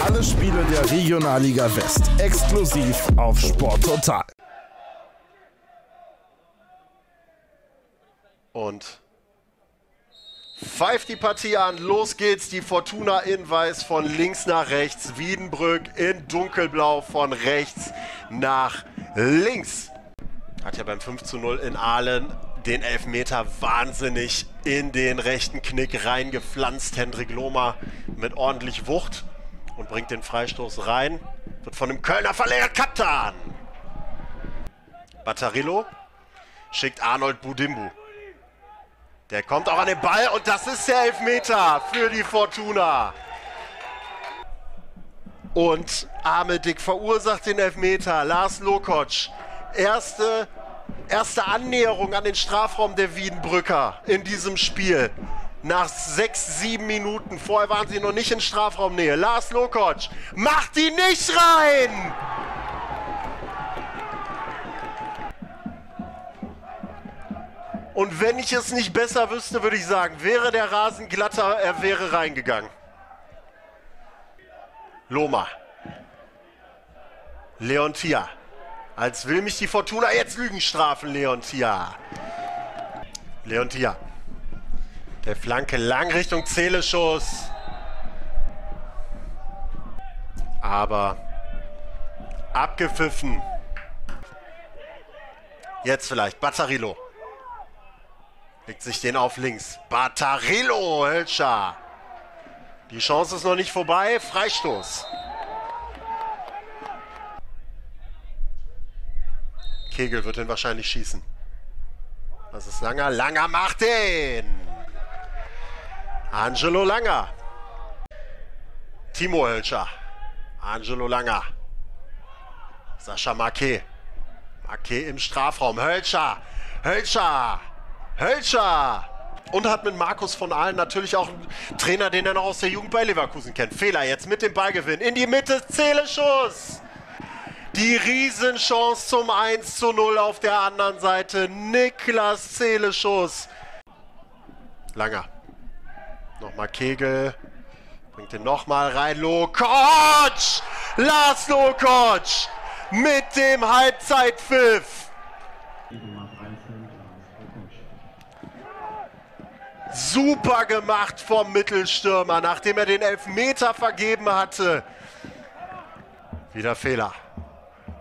Alle Spiele der Regionalliga West exklusiv auf Sport Total. Und pfeift die Partie an. Los geht's. Die Fortuna in Weiß von links nach rechts. Wiedenbrück in dunkelblau von rechts nach links. Hat ja beim 5 zu 0 in Aalen den Elfmeter wahnsinnig in den rechten Knick reingepflanzt. Hendrik Lohmer mit ordentlich Wucht und bringt den Freistoß rein. Wird von dem Kölner verlängert. Kaptan! Batterillo schickt Arnold Budimbu. Der kommt auch an den Ball und das ist der Elfmeter für die Fortuna. Und Amedik verursacht den Elfmeter. Lars Lokotsch. Erste, erste Annäherung an den Strafraum der Wiedenbrücker in diesem Spiel. Nach sechs, sieben Minuten. Vorher waren sie noch nicht in Strafraumnähe. Lars Lokotsch macht die nicht rein! Und wenn ich es nicht besser wüsste, würde ich sagen, wäre der Rasen glatter, er wäre reingegangen. Loma. Leontia. Als will mich die Fortuna jetzt Lügen strafen, Leontia. Leontia. Der Flanke lang Richtung Zähleschuss. Aber abgepfiffen. Jetzt vielleicht Batterillo. Legt sich den auf links. Batarillo, Hölscher. Die Chance ist noch nicht vorbei. Freistoß. Kegel wird ihn wahrscheinlich schießen. Das ist Langer. Langer macht den. Angelo Langer. Timo Hölscher. Angelo Langer. Sascha Marquet. Marquet im Strafraum. Hölscher. Hölscher. Hölscher! Und hat mit Markus von Ahlen natürlich auch einen Trainer, den er noch aus der Jugend bei Leverkusen kennt. Fehler jetzt mit dem Ballgewinn. In die Mitte, Zähleschuss! Die Riesenchance zum 1 zu 0 auf der anderen Seite. Niklas Zähleschuss. Langer. Nochmal Kegel. Bringt den nochmal rein. Lokotsch! Lars Lokotsch! Mit dem Halbzeitpfiff. Super gemacht vom Mittelstürmer, nachdem er den Elfmeter vergeben hatte. Wieder Fehler.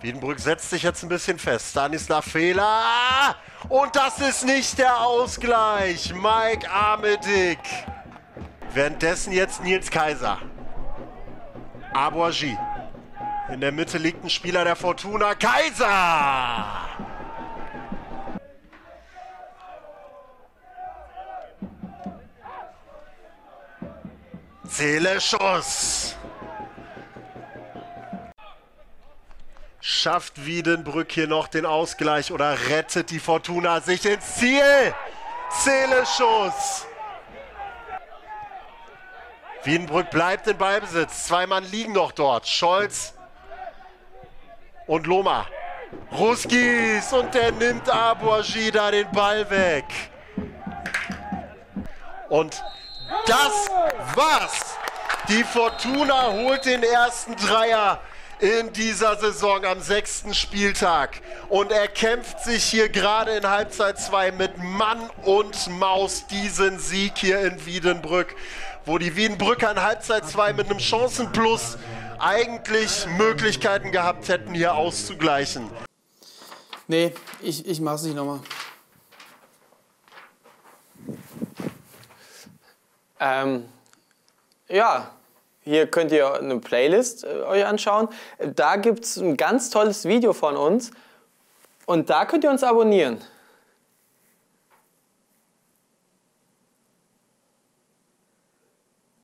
Wiedenbrück setzt sich jetzt ein bisschen fest. Stanislav Fehler. Und das ist nicht der Ausgleich. Mike Armedik. Währenddessen jetzt Nils Kaiser. Aboagi. In der Mitte liegt ein Spieler der Fortuna. Kaiser! Zähleschuss. Schafft Wiedenbrück hier noch den Ausgleich oder rettet die Fortuna sich ins Ziel? Zähleschuss. Wiedenbrück bleibt in Ballbesitz. Zwei Mann liegen noch dort. Scholz und Loma. Ruskis und der nimmt Abouaji da den Ball weg. Und das war's. Die Fortuna holt den ersten Dreier in dieser Saison am sechsten Spieltag und er kämpft sich hier gerade in Halbzeit 2 mit Mann und Maus diesen Sieg hier in Wiedenbrück, wo die Wiedenbrücker in Halbzeit 2 mit einem Chancenplus eigentlich Möglichkeiten gehabt hätten, hier auszugleichen. Nee, ich, ich mach's nicht nochmal. Ähm, ja, hier könnt ihr eine Playlist äh, euch anschauen. Da gibt es ein ganz tolles Video von uns und da könnt ihr uns abonnieren.